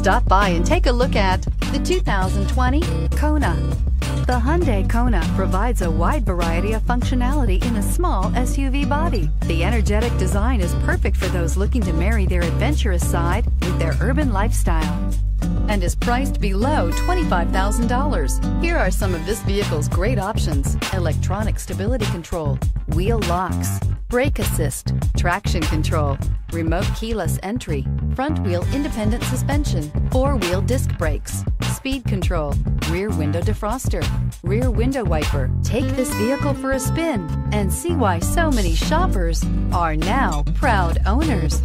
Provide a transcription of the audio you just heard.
Stop by and take a look at the 2020 Kona. The Hyundai Kona provides a wide variety of functionality in a small SUV body. The energetic design is perfect for those looking to marry their adventurous side with their urban lifestyle and is priced below $25,000. Here are some of this vehicle's great options. Electronic stability control, wheel locks, brake assist, traction control, remote keyless entry, front wheel independent suspension, four wheel disc brakes, speed control, rear window defroster, rear window wiper. Take this vehicle for a spin and see why so many shoppers are now proud owners.